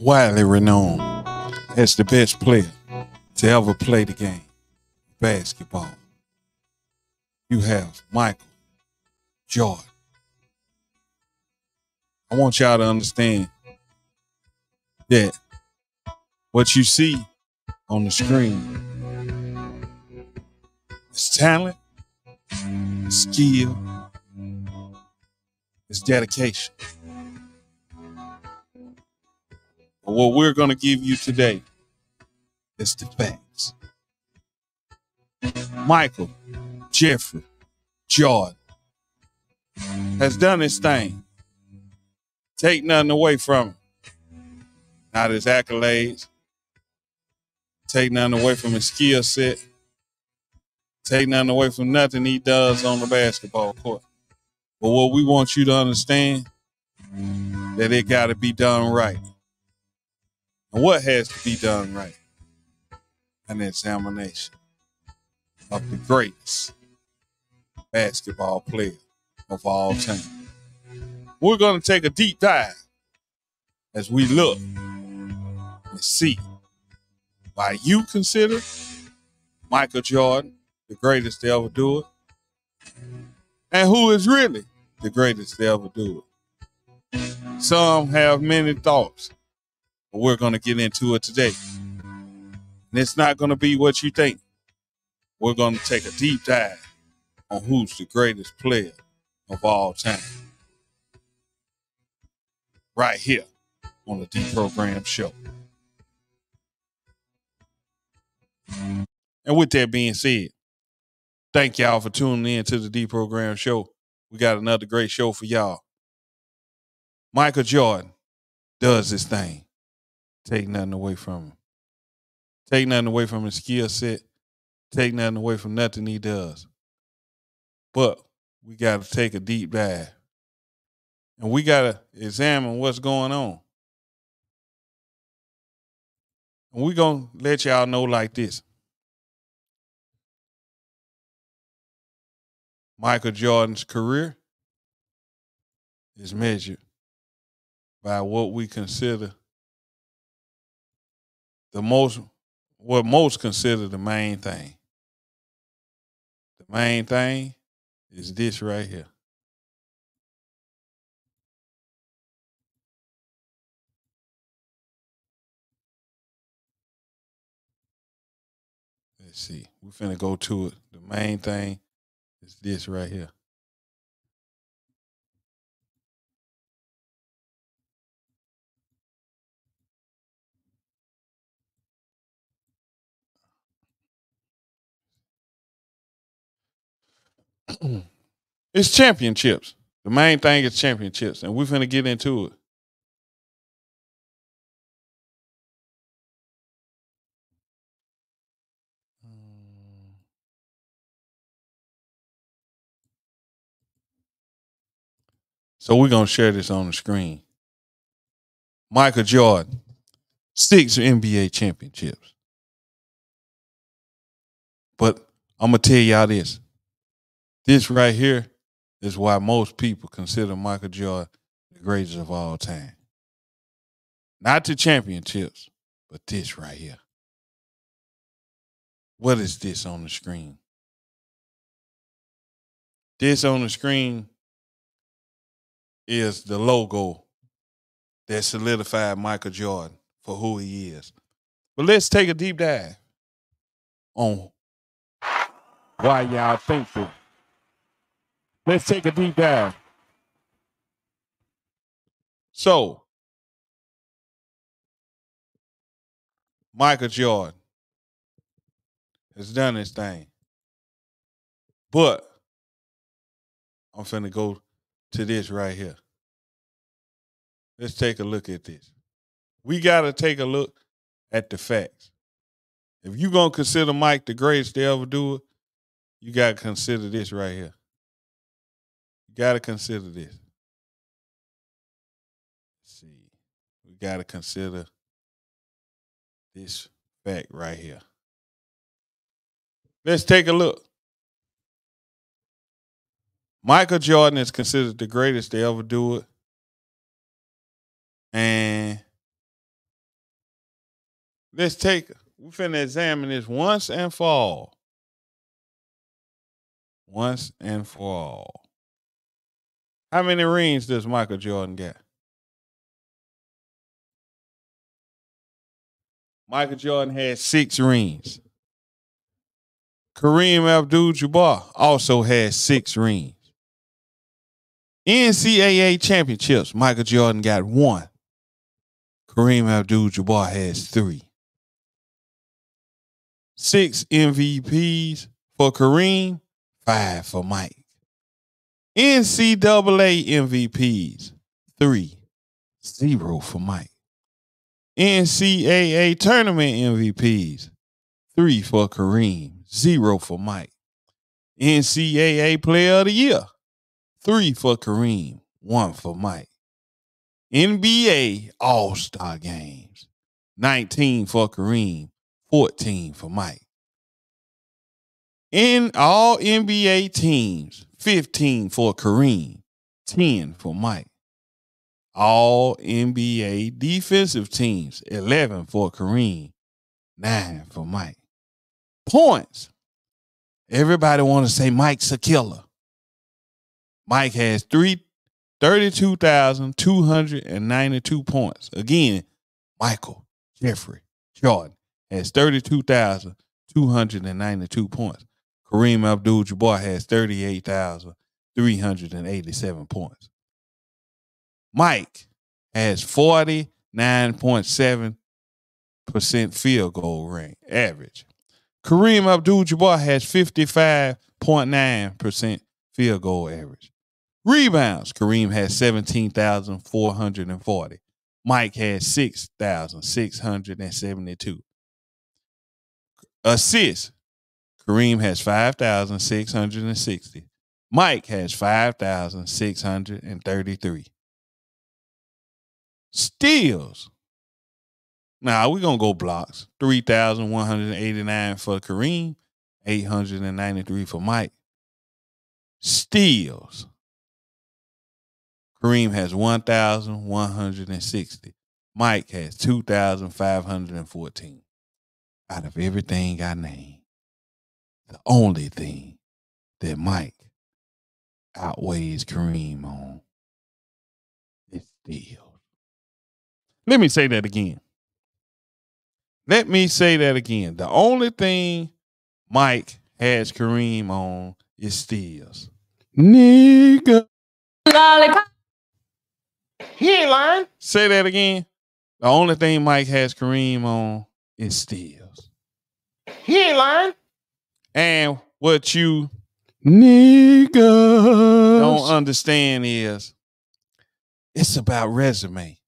widely renowned as the best player to ever play the game, basketball. You have Michael Jordan. I want y'all to understand that what you see on the screen is talent, skill, is dedication. But what we're going to give you today is the facts. Michael Jeffrey Jordan has done his thing. Take nothing away from him. Not his accolades. Take nothing away from his skill set. Take nothing away from nothing he does on the basketball court. But what we want you to understand that it got to be done right. And what has to be done right? An examination of the greatest basketball player of all time. We're going to take a deep dive as we look and see why you consider Michael Jordan the greatest to ever do it and who is really the greatest to ever do it. Some have many thoughts, but we're going to get into it today. And it's not going to be what you think. We're going to take a deep dive on who's the greatest player of all time. Right here on the Deprogram Show. And with that being said, thank y'all for tuning in to the Deprogram Show. We got another great show for y'all. Michael Jordan does this thing. Take nothing away from him. Take nothing away from his skill set. Take nothing away from nothing he does. But we got to take a deep dive. And we got to examine what's going on. And we're going to let y'all know like this. Michael Jordan's career is measured by what we consider the most, what most consider the main thing. The main thing is this right here. Let's see. We're finna go to it. The main thing is this right here. It's championships. The main thing is championships, and we're gonna get into it. So we're gonna share this on the screen. Michael Jordan, six NBA championships. But I'm gonna tell y'all this. This right here is why most people consider Michael Jordan the greatest of all time. Not the championships, but this right here. What is this on the screen? This on the screen is the logo that solidified Michael Jordan for who he is. But let's take a deep dive on why y'all think that. Let's take a deep dive. So, Michael Jordan has done his thing. But I'm finna go to this right here. Let's take a look at this. We got to take a look at the facts. If you're to consider Mike the greatest to ever do it, you got to consider this right here. Got to consider this. Let's see. We got to consider this fact right here. Let's take a look. Michael Jordan is considered the greatest to ever do it. And let's take we finna examine this once and for all. Once and for all. How many rings does Michael Jordan get? Michael Jordan had six rings. Kareem Abdul Jabbar also has six rings. NCAA championships, Michael Jordan got one. Kareem Abdul Jabbar has three. Six MVPs for Kareem, five for Mike. NCAA MVPs, three, zero for Mike. NCAA tournament MVPs, three for Kareem, zero for Mike. NCAA Player of the Year, three for Kareem, one for Mike. NBA All Star Games, 19 for Kareem, 14 for Mike. In all NBA teams, 15 for Kareem, 10 for Mike. All NBA defensive teams, 11 for Kareem, 9 for Mike points. Everybody want to say Mike's a killer. Mike has three, 32,292 points. Again, Michael Jeffrey Jordan has 32,292 points. Kareem Abdul Jabbar has 38,387 points. Mike has 49.7% field goal range average. Kareem Abdul Jabbar has 55.9% field goal average. Rebounds, Kareem has 17,440. Mike has 6,672. Assists, Kareem has 5,660. Mike has 5,633. Steals, now we're gonna go blocks. Three thousand one hundred eighty-nine for Kareem, eight hundred and ninety-three for Mike. Steals. Kareem has one thousand one hundred and sixty. Mike has two thousand five hundred and fourteen. Out of everything I named, the only thing that Mike outweighs Kareem on is steals. Let me say that again. Let me say that again. The only thing Mike has Kareem on is steals. Nigga. Lollipop. He ain't lying. Say that again. The only thing Mike has Kareem on is steals. He ain't lying. And what you niggas don't understand is it's about resume.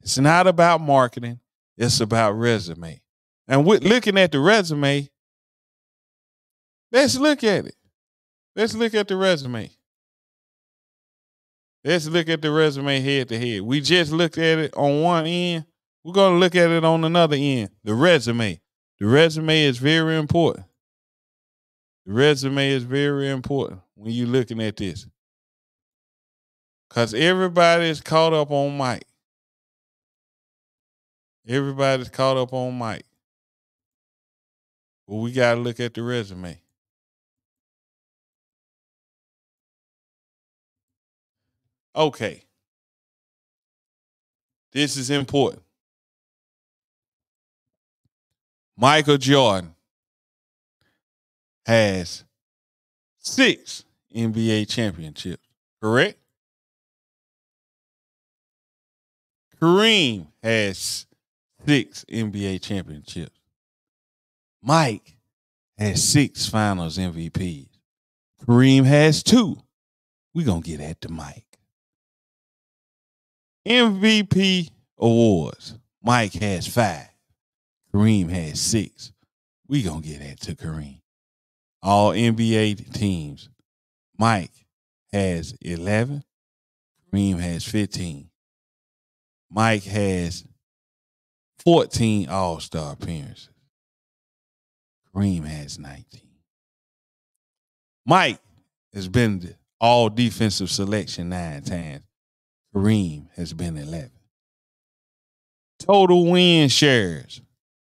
It's not about marketing. It's about resume. And with looking at the resume, let's look at it. Let's look at the resume. Let's look at the resume head to head. We just looked at it on one end. We're going to look at it on another end. The resume. The resume is very important. The resume is very important when you're looking at this. Because everybody is caught up on Mike. Everybody's caught up on Mike. Well, we got to look at the resume. Okay. This is important. Michael Jordan has six NBA championships, correct? Kareem has six NBA championships. Mike has six finals MVPs. Kareem has two. We're going to get at the Mike. MVP awards. Mike has five. Kareem has six. We're going to get at to Kareem. All NBA teams. Mike has 11. Kareem has 15. Mike has 14 All Star appearances. Kareem has 19. Mike has been all defensive selection nine times. Kareem has been 11. Total win shares.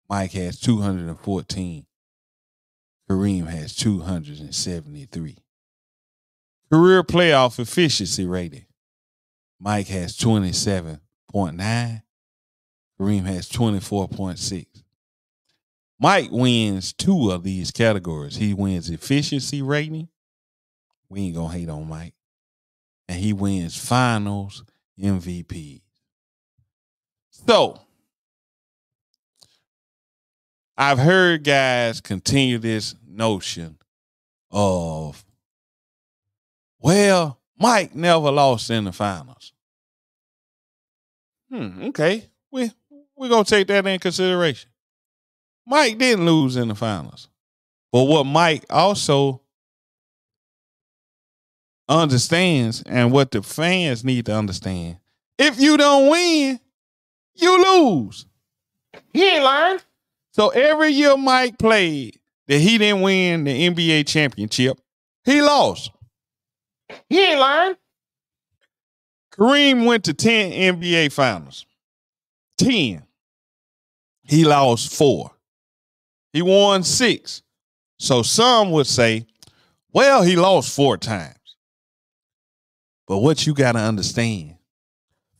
Mike has 214. Kareem has 273. Career playoff efficiency rating. Mike has 27.9. Kareem has 24.6. Mike wins two of these categories. He wins efficiency rating. We ain't gonna hate on Mike. And he wins finals MVP. So I've heard guys continue this notion of, well, Mike never lost in the finals. Hmm, okay. We we're gonna take that in consideration. Mike didn't lose in the finals. But what Mike also understands and what the fans need to understand, if you don't win, you lose. He ain't lying. So every year Mike played that he didn't win the NBA championship, he lost. He ain't lying. Kareem went to 10 NBA finals. 10. He lost four. He won six. So some would say, well, he lost four times. But what you got to understand,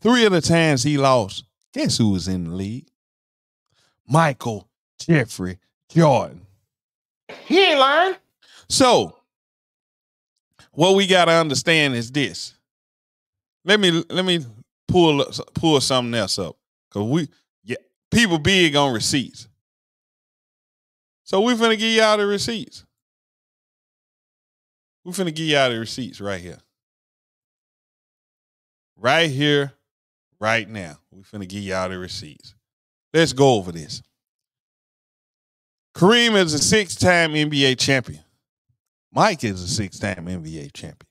three of the times he lost, guess who was in the league? Michael Jeffrey Jordan. He ain't lying. So, what we got to understand is this. Let me let me pull pull something else up cuz we yeah, people big on receipts. So we finna give y'all the receipts. We finna give y'all the receipts right here. Right here, right now. We finna give y'all the receipts. Let's go over this. Kareem is a six-time NBA champion. Mike is a six-time NBA champion.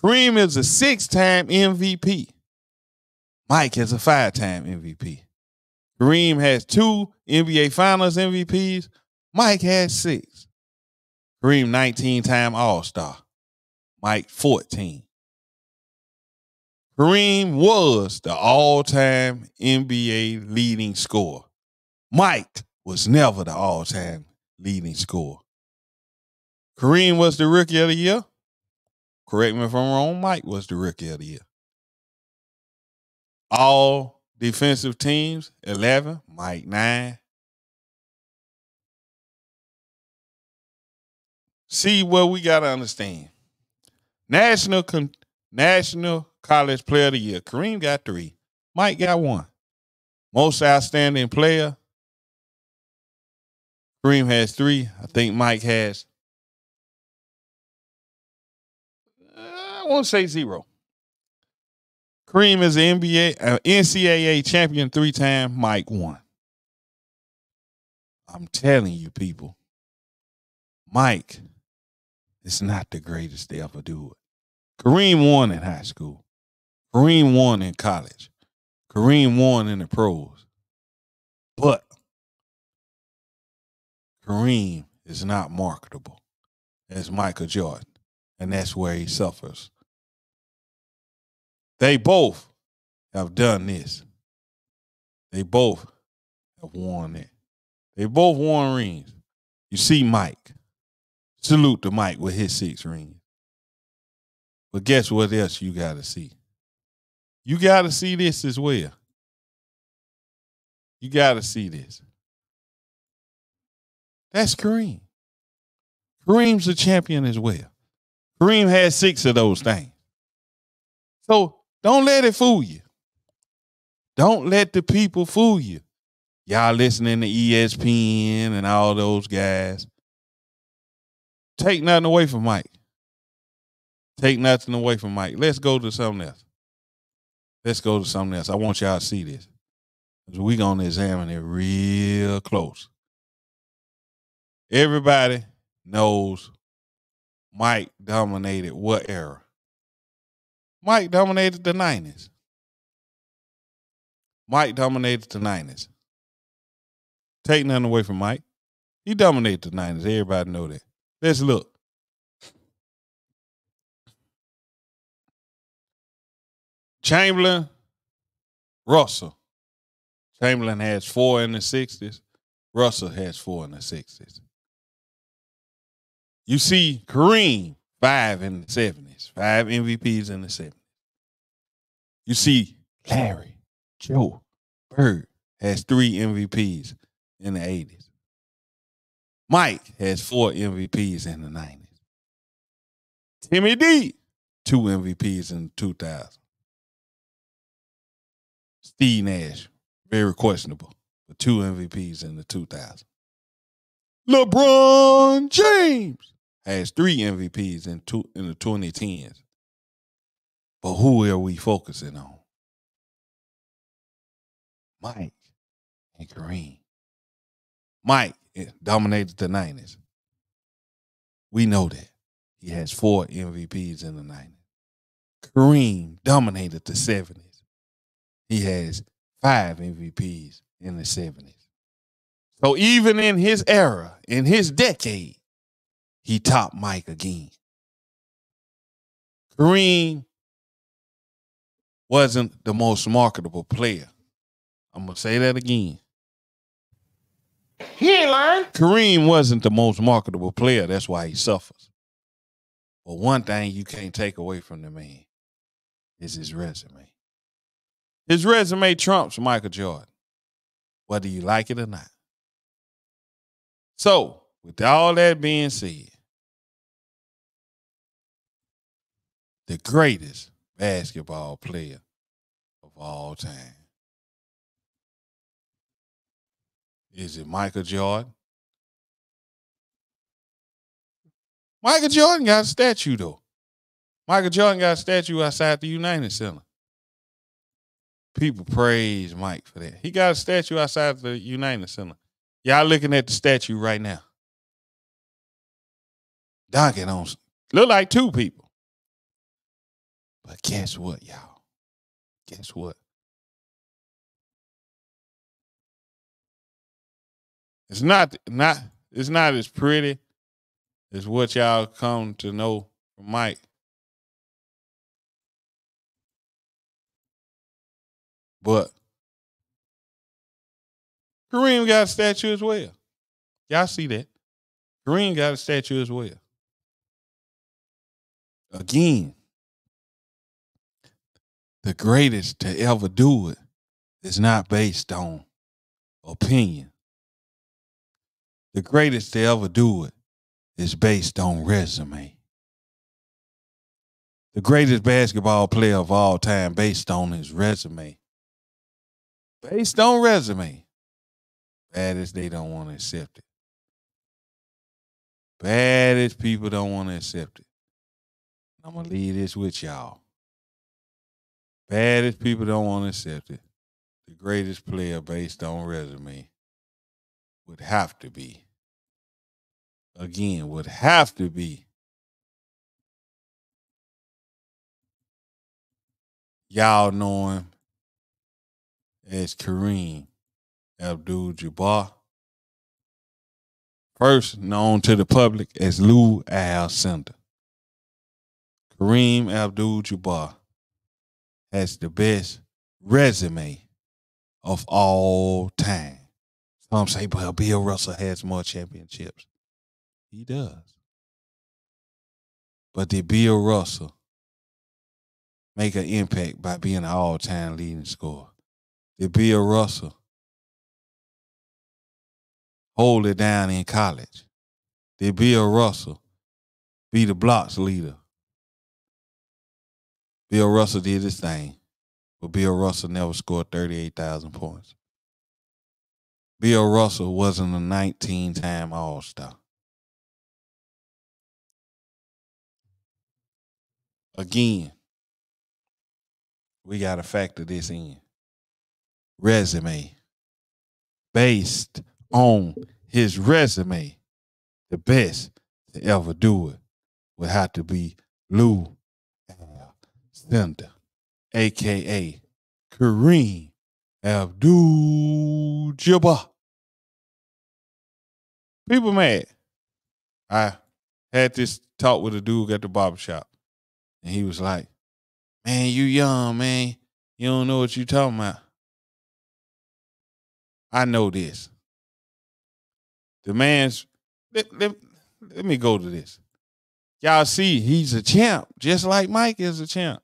Kareem is a six-time MVP. Mike is a five-time MVP. Kareem has two NBA Finals MVPs. Mike has six. Kareem 19-time All-Star. Mike 14. Kareem was the all-time NBA leading scorer. Mike was never the all-time leading scorer. Kareem was the rookie of the year. Correct me if I'm wrong. Mike was the rookie of the year. All defensive teams, 11. Mike, 9. See what we got to understand. National con- National College Player of the Year. Kareem got three. Mike got one. Most outstanding player. Kareem has three. I think Mike has. I won't say zero. Kareem is an NBA, uh, NCAA champion three time. Mike won. I'm telling you, people, Mike is not the greatest to ever do it. Kareem won in high school. Kareem won in college. Kareem won in the pros. But Kareem is not marketable as Michael Jordan. And that's where he suffers. They both have done this. They both have worn it. They both worn rings. You see Mike. Salute to Mike with his six rings. But guess what else you got to see? You got to see this as well. You got to see this. That's Kareem. Kareem's a champion as well. Kareem had six of those things. So don't let it fool you. Don't let the people fool you. Y'all listening to ESPN and all those guys. Take nothing away from Mike. Take nothing away from Mike. Let's go to something else. Let's go to something else. I want y'all to see this. We're going to examine it real close. Everybody knows Mike dominated what era? Mike dominated the 90s. Mike dominated the 90s. Take nothing away from Mike. He dominated the 90s. Everybody know that. Let's look. Chamberlain, Russell. Chamberlain has four in the 60s. Russell has four in the 60s. You see Kareem, five in the 70s, five MVPs in the 70s. You see Larry, Joe, Bird has three MVPs in the 80s. Mike has four MVPs in the 90s. Timmy D, two MVPs in 2000. Steve Nash, very questionable, but two MVPs in the 2000. LeBron James has three MVPs in two in the 2010s. But who are we focusing on? Mike and Kareem. Mike dominated the 90s. We know that. He has four MVPs in the 90s. Kareem dominated the 70s. He has five MVPs in the 70s. So even in his era, in his decade, he topped Mike again. Kareem wasn't the most marketable player. I'm gonna say that again. He ain't lying. Kareem wasn't the most marketable player. That's why he suffers. But one thing you can't take away from the man is his resume. His resume trumps Michael Jordan, whether you like it or not. So, with all that being said, the greatest basketball player of all time. Is it Michael Jordan? Michael Jordan got a statue though. Michael Jordan got a statue outside the United Center. People praise Mike for that. He got a statue outside the United Center. Y'all looking at the statue right now. Duncan on look like two people. But guess what, y'all? Guess what? It's not not it's not as pretty as what y'all come to know from Mike. But Kareem got a statue as well. Y'all see that? Kareem got a statue as well. Again, the greatest to ever do it is not based on opinion. The greatest to ever do it is based on resume. The greatest basketball player of all time based on his resume. Based on resume. Bad as they don't want to accept it. Bad as people don't want to accept it. I'm to leave this with y'all. Baddest people don't want to accept it. The greatest player based on resume would have to be, again, would have to be y'all know him as Kareem Abdul Jabbar. First known to the public as Lou Alcindor. Kareem Abdul Jabbar has the best resume of all time. Some say, well, Bill Russell has more championships. He does. But did Bill Russell make an impact by being an all time leading scorer? Did Bill Russell hold it down in college? Did Bill Russell be the blocks leader Bill Russell did his thing, but Bill Russell never scored 38,000 points. Bill Russell wasn't a 19 time All Star. Again, we got to factor this in. Resume. Based on his resume, the best to ever do it would have to be Lou Alcindor, aka Kareem Abdul Jabbar. People mad. I had this talk with a dude at the barbershop, and he was like, Man, you young, man. You don't know what you talking about. I know this. The man's let, let, let me go to this. Y'all see, he's a champ, just like Mike is a champ.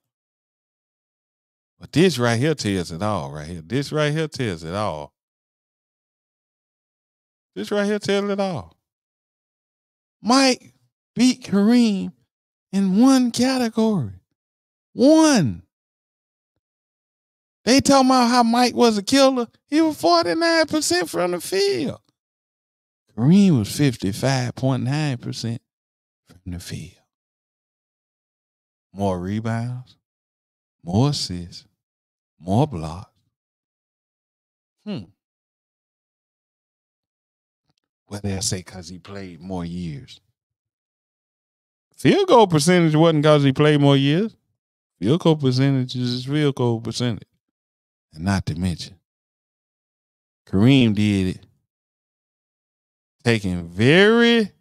But this right here tells it all, right here. This right here tells it all. This right here tells it all. Mike beat Kareem in one category. One. They talking about how Mike was a killer. He was 49% from the field. Kareem was 55.9% from the field. More rebounds, more assists, more blocks. Hmm. Well, they'll say because he played more years. Field goal percentage wasn't because he played more years. Field goal percentage is field goal percentage. And not to mention, Kareem did it taking very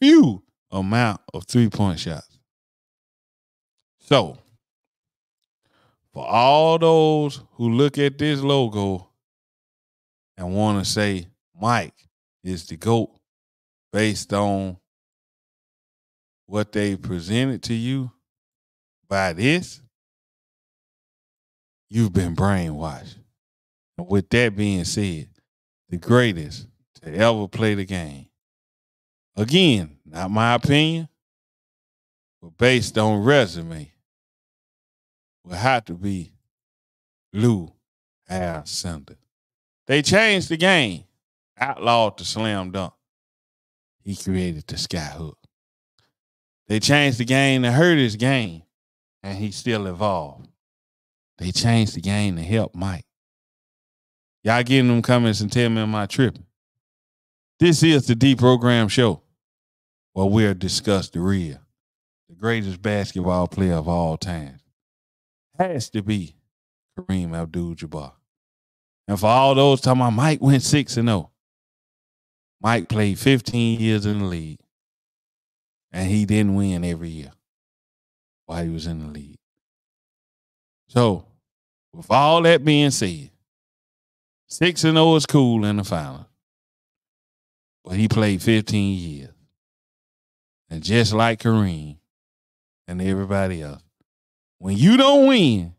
few amount of three point shots. So, for all those who look at this logo and want to say Mike is the GOAT based on what they presented to you by this, you've been brainwashed. And with that being said, the greatest to ever play the game. Again, not my opinion, but based on resume, will have to be Lou Alcindor. They changed the game, outlawed the slam dunk. He created the sky hook. They changed the game to hurt his game, and he still evolved. They changed the game to help Mike. Y'all getting them comments and tell me am I tripping? This is the Deprogram Show, where we'll discuss the real, the greatest basketball player of all time. Has to be Kareem Abdul-Jabbar. And for all those talking about Mike went 6 and 0. Mike played 15 years in the league. And he didn't win every year while he was in the league. So, with all that being said, 6 and 0 is cool in the finals. But he played 15 years. And just like Kareem and everybody else, when you don't win,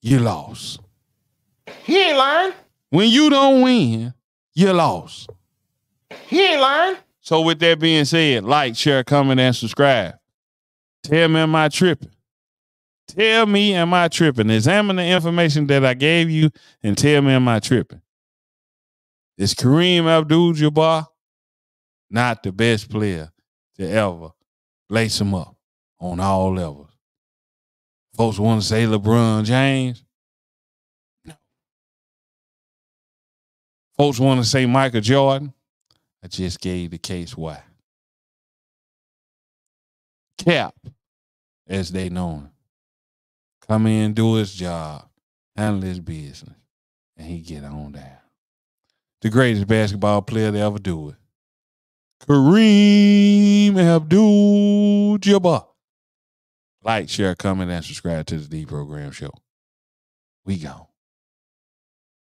you lost. He ain't lying. When you don't win, you lost. He ain't lying. So with that being said, like, share, comment, and subscribe. Tell me am I tripping? Tell me am I tripping? Examine the information that I gave you and tell me am I tripping? Is Kareem Abdul-Jabbar not the best player to ever lace him up on all levels? Folks want to say LeBron James. No. Folks want to say Michael Jordan. I just gave the case why. Cap, as they know him, come in, do his job, handle his business, and he get on down. The greatest basketball player to ever do it. Kareem Abdul-Jabbar. Like, share, comment, and subscribe to the Deprogram Show. We gone.